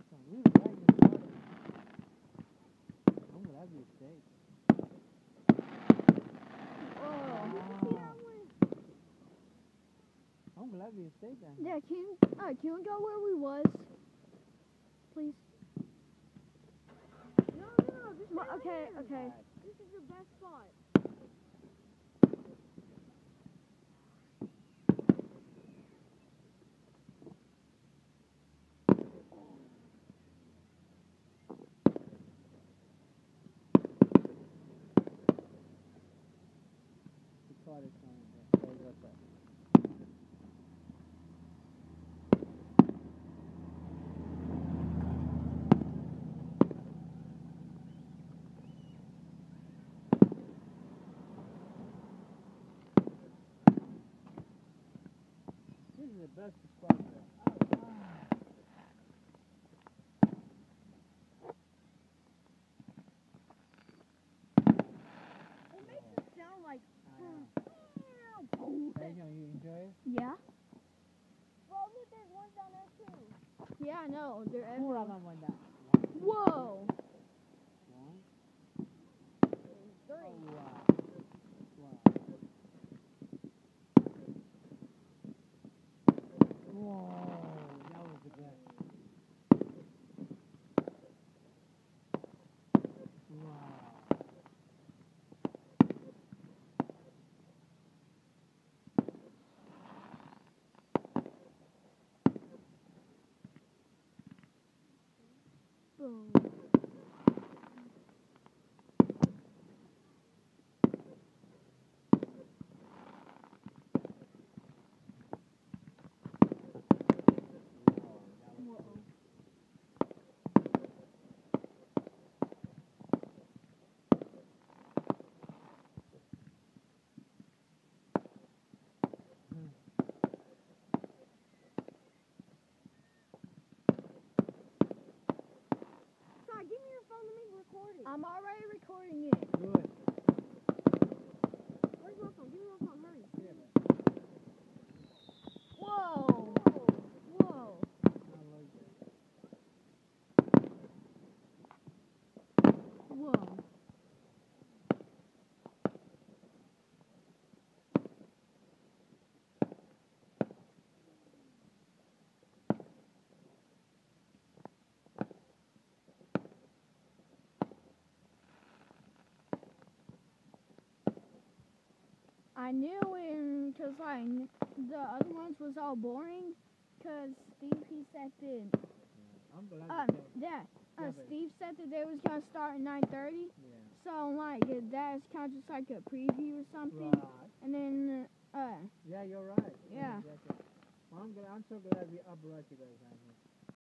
awesome. We were right in the water. I'm glad we stayed. Oh. I'm glad we stayed then. Yeah, can uh, can we go where we was? Please. No, no, no. Mo- okay, okay. This is your best spot. The car is coming there. Sorry about that. This is the best spot there. It makes it sound like. Hmm. Hey, John, you enjoy it? Yeah. Bro, look, there's one down there too. Yeah, I know. They're everywhere. one down? Whoa. I'm already recording it. Good. Where's my phone? Give me my phone. Hurry. Whoa. Whoa. I like that. Whoa. I knew in because like the other ones was all boring because Steve he said that I'm glad um you yeah uh, Yeah, Steve said that they was gonna start at 9:30 Yeah. so like uh, that's kind of just like a preview or something Right. and then uh Yeah, you're right. Yeah. exactly. Well, I'm glad, I'm so glad we I brought you guys.